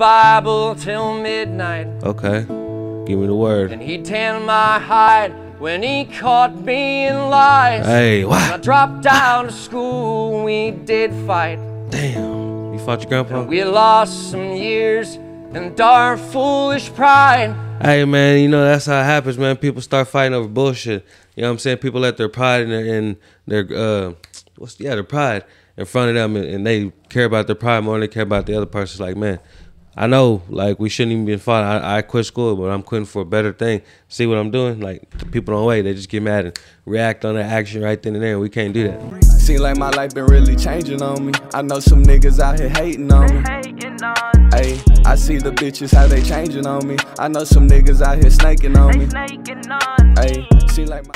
Bible till midnight. Okay. Give me the word. And he'd tan my hide when he caught me in lies. Hey, When I dropped out of school, we did fight. Damn. You fought your grandpa? We lost some years and our foolish pride. Hey man, you know that's how it happens, man. People start fighting over bullshit. You know what I'm saying? People let their pride and their, and their uh, what's yeah, their pride in front of them, and, and they care about their pride more than they care about the other person. Like man, I know like we shouldn't even be fighting. I, I quit school, but I'm quitting for a better thing. See what I'm doing? Like the people don't wait; they just get mad and react on that action right then and there. We can't do that. Seem like my life been really changing on me. I know some niggas out here hating on me. Ayy, I see the bitches how they changing on me. I know some niggas out here snaking on me. Ayy, seem like my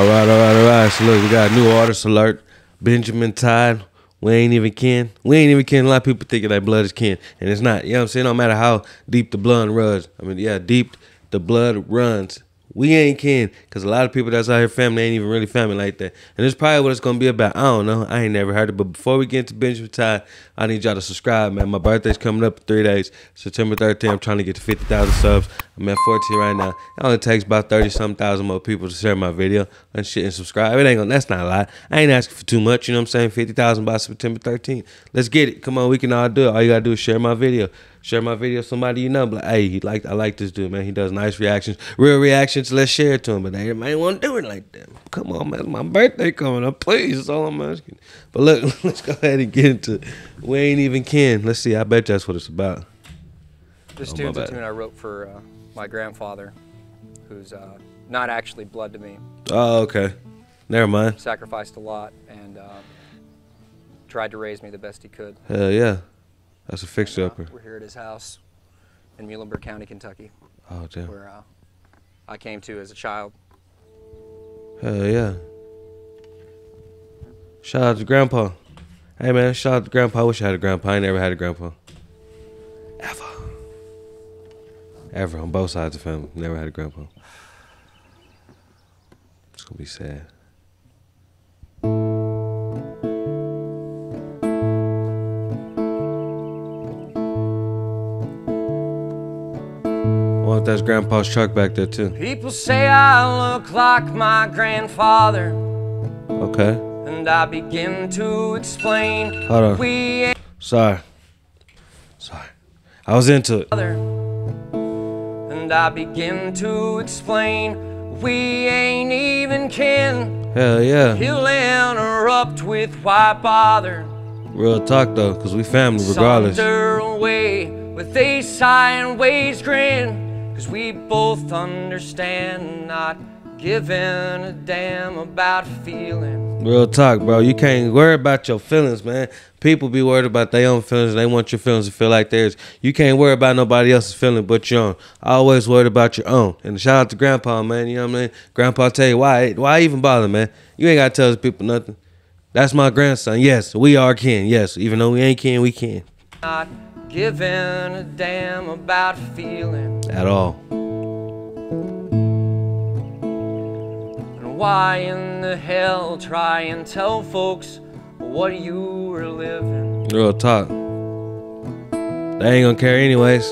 All right, all right, all right. So look, we got a new artist alert. Benjamin Tide. We ain't even kin. We ain't even kin. A lot of people think that blood is kin, and it's not. You know what I'm saying? No matter how deep the blood runs. I mean, yeah, deep the blood runs. We ain't kin, cause a lot of people that's out here family ain't even really family like that. And it's probably what it's gonna be about. I don't know. I ain't never heard it. But before we get into Benjamin Tide, I need y'all to subscribe, man. My birthday's coming up in three days, September 13th. I'm trying to get to 50,000 subs. I'm at 14 right now. It only takes about 30 some thousand more people to share my video and shit and subscribe. It ain't gonna. That's not a lot. I ain't asking for too much. You know what I'm saying? 50,000 by September 13th. Let's get it. Come on, we can all do it. All you gotta do is share my video. Share my video with somebody you know. Like, hey, he liked I like this dude, man. He does nice reactions, real reactions. Let's share it to him. But everybody ain't want to do it like that. Come on, man. My birthday coming up, please. That's all I'm asking. But look, let's go ahead and get into. it. We ain't even kin. Let's see. I bet that's what it's about. This Oh, tune's a tune I wrote for uh, my grandfather, who's uh, not actually blood to me. Oh, okay. Never mind. Sacrificed a lot and uh, tried to raise me the best he could. Hell yeah. That's a fixture Uh, upper. we're here at his house in Muhlenberg County, Kentucky, Oh damn. where uh, I came to as a child. Hell yeah. Shout out to Grandpa. Hey man, shout out to Grandpa. I wish I had a grandpa. I never had a grandpa. Ever. Ever on both sides of the family. Never had a grandpa. It's gonna be sad. That's Grandpa's truck back there too. People say I look like my grandfather, Okay. and I begin to explain. Hold on. We ain't Sorry. Sorry. I was into it. and I begin to explain. We ain't even kin. Hell yeah. He'll interrupt with why bother. Real talk though, cause we family regardless. Away with a sideways grin. Cause we both understand not giving a damn about feeling. Real talk, bro. You can't worry about your feelings, man. People be worried about their own feelings. and They want your feelings to feel like theirs. You can't worry about nobody else's feeling but your own. Always worried about your own. And shout out to Grandpa, man. You know what I mean? Grandpa tell you why why even bother, man? You ain't gotta tell the people nothing. That's my grandson. Yes, we are kin. Yes, even though we ain't kin, we can. Not giving a damn about feeling. At all. And why in the hell try and tell folks what you were living? Real talk. They ain't gonna care anyways.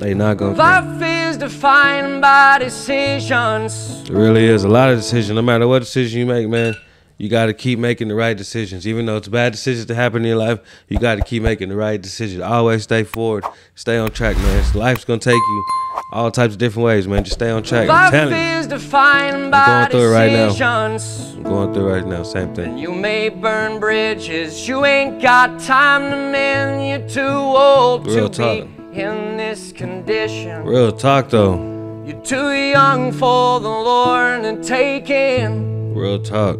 They not gonna care. Life is defined by decisions. It really is a lot of decisions. No matter what decision you make, man, you got to keep making the right decisions. Even though it's bad decisions to happen in your life, you got to keep making the right decisions. Always stay forward, stay on track, man. Life's gonna take you all types of different ways, man. Just stay on track. I'm telling you, is defined by going through it right now. I'm going through it right now. Same thing. You may burn bridges, you ain't got time to mend. You're too old Real to talk. be in this condition. Real talk though. You're too young for the Lord and take in. Real talk.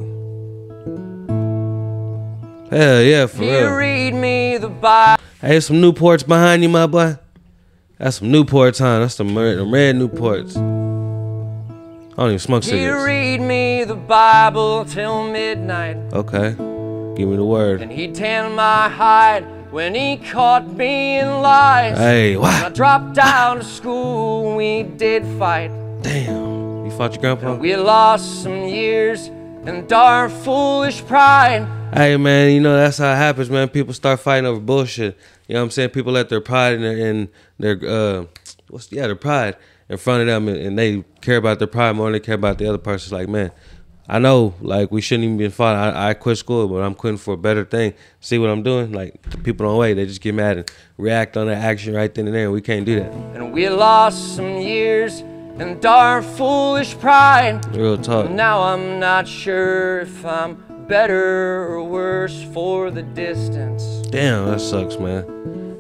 Hell yeah, for You real. read me the Bible. Hey, some Newports behind you, my boy. That's some Newports, huh? That's some red, them red Newports. I don't even smoke cigarettes. You read me the Bible till midnight. Okay. Give me the word. And he tanned my hide when he caught me in lies. Hey, When I what? dropped out of school, we did fight. Damn. You fought your grandpa? We lost some years and our foolish pride. Hey man, you know that's how it happens, man. People start fighting over bullshit. You know what I'm saying? People let their pride and their, and their uh, what's yeah, their pride in front of them, and, and they care about their pride more than they care about the other person. It's like, man, I know, like we shouldn't even be fighting. I, I quit school, but I'm quitting for a better thing. See what I'm doing? Like the people don't wait; they just get mad and react on that action right then and there. We can't do that. And we lost some years and our foolish pride. Real talk. Now I'm not sure if I'm better or worse for the distance. Damn, that sucks, man.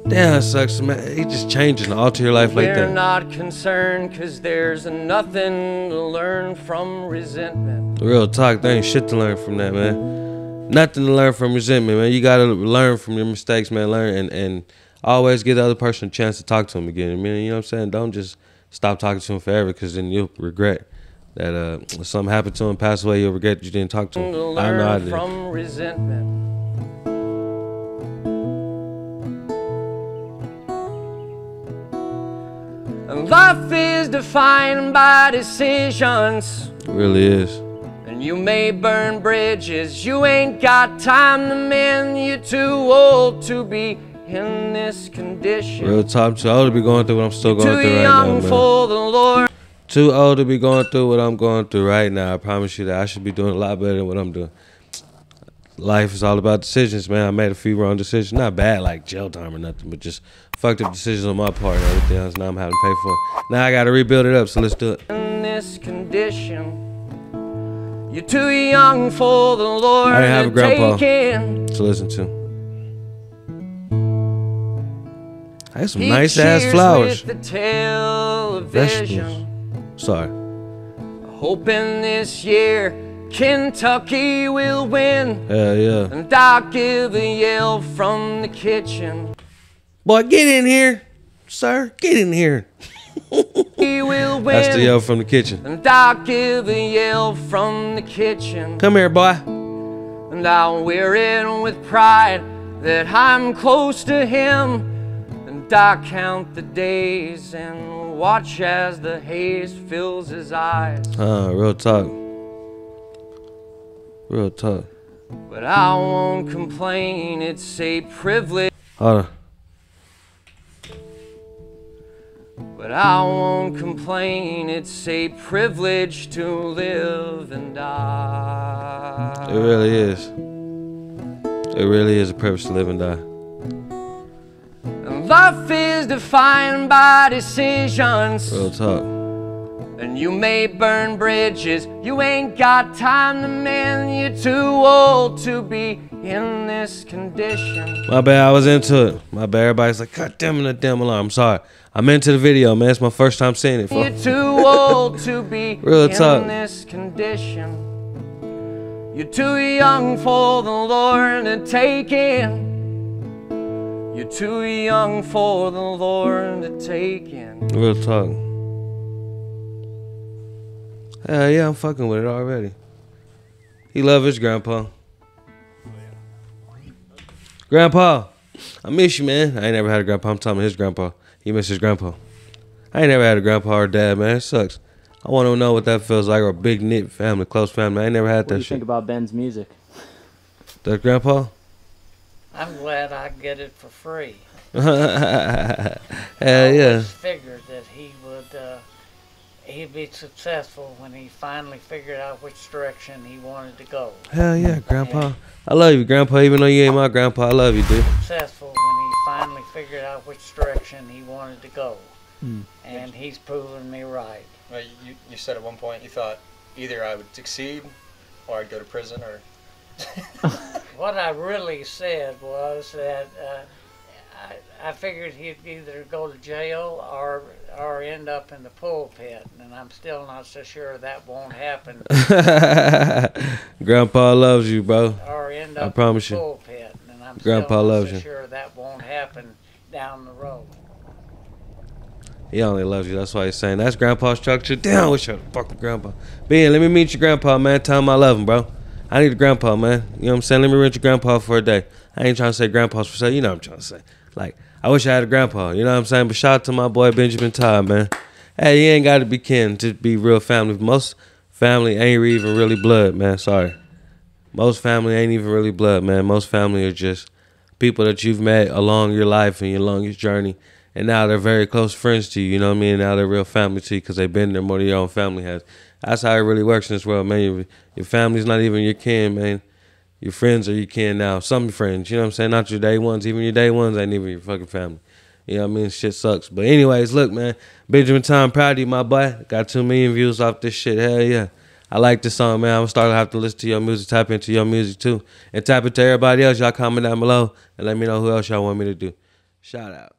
Damn, that sucks, man. It just changes and alter your life like We're that. not concerned cause there's nothing to learn from resentment. Real talk. There ain't shit to learn from that, man. Nothing to learn from resentment, man. You gotta learn from your mistakes, man. Learn and and always give the other person a chance to talk to them again. I mean, you know what I'm saying? Don't just stop talking to him forever, because then you'll regret that uh, if something happened to him, pass away, you'll regret you didn't talk to him. To I know I did. from resentment. Life is defined by decisions. It really is. And you may burn bridges, you ain't got time to mend. You're too old to be in this condition. Real talk. Too old to be going through what I'm still going through right now, young man. the Lord. Too old to be going through what I'm going through right now. I promise you that I should be doing a lot better than what I'm doing. Life is all about decisions, man. I made a few wrong decisions. Not bad, like jail time or nothing, but just fucked up decisions on my part and everything else. Now I'm having to pay for it. Now I got to rebuild it up, so let's do it. in this condition. You're too young for the Lord I didn't have a grandpa. To listen to. I got some He nice ass flowers. With the television. Vegetables. Sorry. Hoping this year Kentucky will win. Hell yeah. And I'll give a yell from the kitchen. Boy, get in here, sir. Get in here. He will win. That's the yell from the kitchen. And I'll give a yell from the kitchen. Come here, boy. And I'll wear it with pride that I'm close to him. And I count the days and watch as the haze fills his eyes. Uh, real talk. Real talk. But I won't complain, it's a privilege. Hold on. But I won't complain, it's a privilege to live and die. It really is. It really is a privilege to live and die. Life is defined by decisions. Real talk. And you may burn bridges, you ain't got time to mend. You're too old to be in this condition. My bad, I was into it. My bad, everybody's like, God damn it, damn alarm. I'm sorry. I'm into the video, man. It's my first time seeing it. You're too old to be Real in talk. this condition. You're too young for the Lord to take in. You're too young for the Lord to take in. Real talk. Hell yeah, I'm fucking with it already. He love his grandpa. Grandpa, I miss you, man. I ain't never had a grandpa. I'm talking about his grandpa. He miss his grandpa. I ain't never had a grandpa or dad, man. It sucks. I want to know what that feels like, or a big knit family, close family. I ain't never had What do that you shit. think about Ben's music? That grandpa? I'm glad I get it for free. Hell I yeah. always figured that he would uh, he'd be successful when he finally figured out which direction he wanted to go. Hell yeah, grandpa. I love you, grandpa. Even though you ain't my grandpa, I love you, dude. Successful when he finally figured out which direction he wanted to go. Hmm. And he's proven me right. Well, you, you said at one point you thought either I would succeed or I'd go to prison or. What I really said was that uh, I, I figured he'd either go to jail or or end up in the pulpit, and I'm still not so sure that won't happen. grandpa loves you, bro. or end I up promise in you. the pulpit, and I'm Grandpa still not loves so you. sure that won't happen down the road. He only loves you. That's why he's saying that's grandpa's structure. Damn, I wish I had a fucking grandpa. Ben, let me meet your grandpa, man. Tell him I love him, bro. I need a grandpa, man. You know what I'm saying? Let me rent your grandpa for a day. I ain't trying to say grandpa's for sale. You know what I'm trying to say. Like, I wish I had a grandpa. You know what I'm saying? But shout out to my boy Benjamin Tod, man. Hey, you ain't got to be kin to be real family. Most family ain't even really blood, man. Sorry. most family ain't even really blood, man. Most family are just people that you've met along your life and your longest journey, and now they're very close friends to you. You know what I mean? Now they're real family to you because they've been there more than your own family has. That's how it really works in this world, man. Your, your family's not even your kin, man. Your friends are your kin now. Some friends, you know what I'm saying? Not your day ones. Even your day ones ain't even your fucking family. You know what I mean? Shit sucks. But anyways, look, man. Benjamin Time, proud of you, my boy. Got two million views off this shit. Hell yeah. I like this song, man. I'm starting to have to listen to your music, tap into your music too. And tap into everybody else. Y'all comment down below and let me know who else y'all want me to do. Shout out.